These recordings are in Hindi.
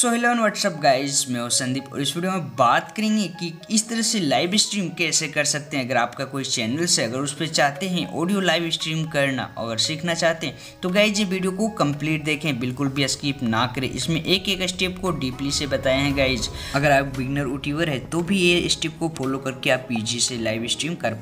सो हेलो व्हाट्सअप गाइस, मैं हूँ संदीप और इस वीडियो में बात करेंगे कि इस तरह से लाइव स्ट्रीम कैसे कर सकते हैं। अगर आपका कोई चैनल से अगर उस पर चाहते हैं ऑडियो लाइव स्ट्रीम करना अगर सीखना चाहते हैं तो गाइज़ ये वीडियो को कंप्लीट देखें, बिल्कुल भी स्किप ना करें। इसमें एक एक स्टेप को डीपली से बताए हैं गाइज़ अगर आप बिगनर यूट्यूबर है तो भी ये स्टेप को फॉलो करके आप पीजी से लाइव स्ट्रीम कर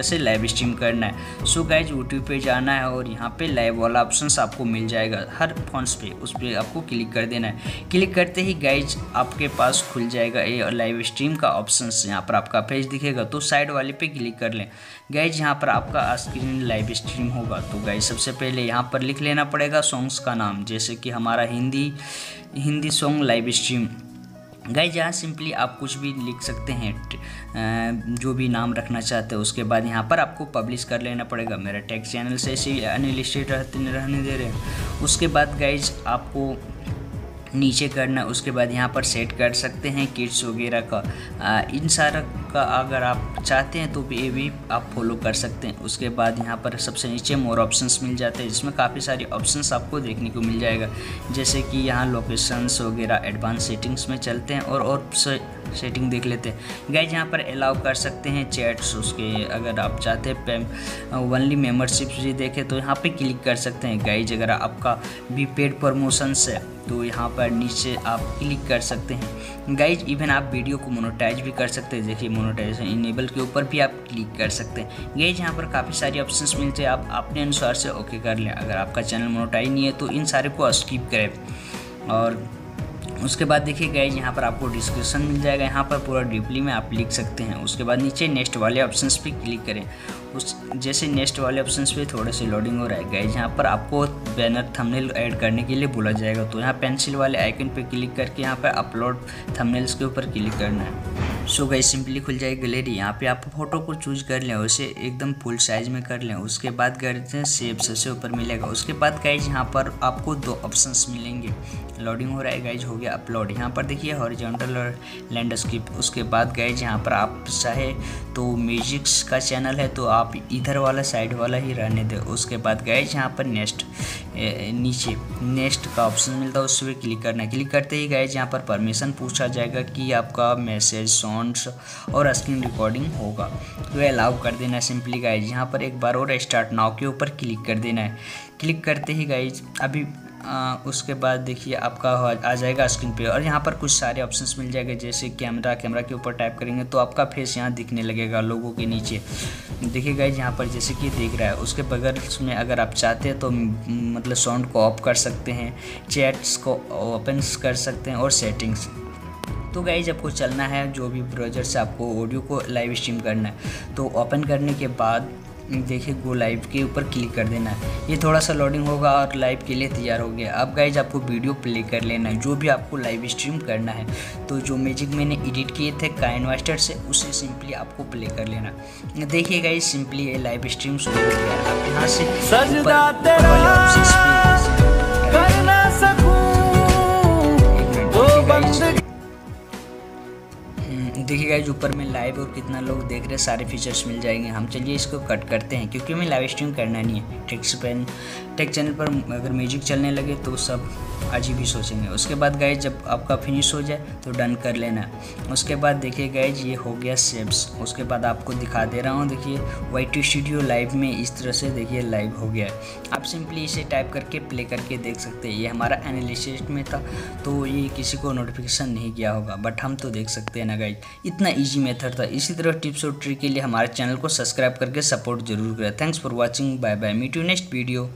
तरह से लाइव स्ट्रीम करना है। सो गाइज़ यूट्यूब पे जाना है और यहाँ पे लाइव वाला ऑप्शन आपको मिल जाएगा। हर फोन्स पे, उस पर आपको क्लिक कर देना है। क्लिक करते ही गाइज़ आपके पास खुल जाएगा ये लाइव स्ट्रीम का ऑप्शन यहाँ पर आपका पेज दिखेगा तो साइड वाले पे क्लिक कर लें। गाइज़ यहाँ पर आपका स्क्रीन लाइव स्ट्रीम होगा। तो गाइज़ सबसे पहले यहाँ पर लिख लेना पड़ेगा सॉन्ग्स का नाम। जैसे कि हमारा Hindi Hindi song live stream guys यहाँ सिंपली आप कुछ भी लिख सकते हैं जो भी नाम रखना चाहते हैं, उसके बाद यहाँ पर आपको पब्लिश कर लेना पड़ेगा। मेरा टैक्स चैनल से ऐसे अनलिस्टेड रहते, रहने दे रहे हैं। उसके बाद गाइज़ आपको नीचे करना, उसके बाद यहाँ पर सेट कर सकते हैं किट्स वगैरह का। इन सारा का अगर आप चाहते हैं तो भी ये भी आप फॉलो कर सकते हैं। उसके बाद यहाँ पर सबसे नीचे मोर ऑप्शंस मिल जाते हैं, जिसमें काफ़ी सारे ऑप्शंस आपको देखने को मिल जाएगा। जैसे कि यहाँ लोकेशंस वगैरह एडवांस सेटिंग्स में चलते हैं और और सेटिंग देख लेते हैं। गाइज़ यहाँ पर अलाउ कर सकते हैं चैट्स उसके अगर आप चाहते हैं वनली मेम्बरशिप भी देखें तो यहाँ पे क्लिक कर सकते हैं। गाइज़ अगर आपका भी पेड प्रमोशंस है तो यहाँ पर नीचे आप क्लिक कर सकते हैं। गाइज़ इवन आप वीडियो को मोनोटाइज भी कर सकते हैं। देखिए मोनोटाइजेशन इनेबल के ऊपर भी आप क्लिक कर सकते हैं। गाइज़ यहाँ पर काफ़ी सारी ऑप्शंस मिलते हैं। आप अपने अनुसार से ओके कर लें। अगर आपका चैनल मोनोटाइज नहीं है तो इन सारे को स्किप करें। और उसके बाद देखिए गाइज़ यहाँ पर आपको डिस्क्रिप्शन मिल जाएगा। यहाँ पर पूरा डीपली में आप लिख सकते हैं। उसके बाद नीचे नेक्स्ट वाले ऑप्शंस पे क्लिक करें। उस जैसे नेक्स्ट वाले ऑप्शंस पे थोड़े से लोडिंग हो रहा है। गाइज़ यहाँ पर आपको बैनर थंबनेल ऐड करने के लिए बोला जाएगा। तो यहाँ पेंसिल वाले आइकन पर क्लिक करके यहाँ पर अपलोड थंबनेल्स के ऊपर क्लिक करना है। सो गई सिंपली खुल जाएगी गैलरी। यहाँ पे आप फ़ोटो को चूज़ कर लें उसे एकदम फुल साइज़ में कर लें। उसके बाद हैं सेव सबसे ऊपर मिलेगा। उसके बाद गाइज़ यहाँ पर आपको दो ऑप्शंस मिलेंगे। लोडिंग हो रहा है गाइज़ हो गया अपलोड यहाँ पर देखिए हॉरिजॉन्टल और लैंडस्केप उसके बाद गाइज़ यहाँ पर आप चाहे तो म्यूजिक्स का चैनल है तो आप इधर वाला साइड वाला ही रहने दें। उसके बाद गाइज़ यहाँ पर नेक्स्ट नीचे नेक्स्ट का ऑप्शन मिलता है, उस पर क्लिक करना। है क्लिक करते ही गाइज़ यहाँ पर परमिशन पूछा जाएगा कि आपका मैसेज साउंड्स और स्क्रीन रिकॉर्डिंग होगा। तो अलाउ कर देना है सिंपली गाइज़ यहाँ पर एक बार और स्टार्ट नाव के ऊपर क्लिक कर देना है। क्लिक करते ही गाइज़ अभी आ, उसके बाद देखिए आपका आ जाएगा स्क्रीन पे। और यहाँ पर कुछ सारे ऑप्शंस मिल जाएँगे जैसे कैमरा कैमरा के ऊपर टाइप करेंगे तो आपका फेस यहाँ दिखने लगेगा लोगों के नीचे। देखिए गाइज़ यहाँ पर जैसे कि देख रहा है उसके बगैर में अगर आप चाहते हैं तो मतलब साउंड को ऑफ़ कर सकते हैं चैट्स को ओपन कर सकते हैं और सेटिंग्स तो गाइज़ आपको चलना है जो भी ब्राउज़र से आपको ऑडियो को लाइव स्ट्रीम करना है। तो ओपन करने के बाद देखिए गो लाइव के ऊपर क्लिक कर देना है। ये थोड़ा सा लोडिंग होगा और लाइव के लिए तैयार हो गया। अब गाइज़ आपको वीडियो प्ले कर लेना है। जो भी आपको लाइव स्ट्रीम करना है तो जो म्यूज़िक मैंने एडिट किए थे काइन मास्टर से उसे सिंपली आपको प्ले कर लेना। देखिए गाइज़ सिंपली ये लाइव स्ट्रीम शुरू हो गया। आप यहाँ से देखिए गाइज़ ऊपर में लाइव और कितना लोग देख रहे हैं, सारे फीचर्स मिल जाएँगे। हम चलिए इसको कट करते हैं, क्योंकि हमें लाइव स्ट्रीम करना नहीं है। टेक्स पेन टेक चैनल पर अगर म्यूज़िक चलने लगे तो सब अजीब ही सोचेंगे। उसके बाद गाइज़ जब आपका फिनिश हो जाए तो डन कर लेना। उसके बाद देखिए गाइज़ ये हो गया सेव्स उसके बाद आपको दिखा दे रहा हूँ, देखिए वाई टी स्टूडियो लाइव में इस तरह से देखिए लाइव हो गया। आप सिंपली इसे टाइप करके प्ले करके देख सकते हैं। ये हमारा एनालिसिस में था तो ये किसी को नोटिफिकेशन नहीं किया होगा। बट हम तो देख सकते हैं ना गाइज़ इतना ईजी मेथड था। इसी तरह टिप्स और ट्रिक के लिए हमारे चैनल को सब्सक्राइब करके सपोर्ट ज़रूर करें। Thanks for watching bye bye meet you next video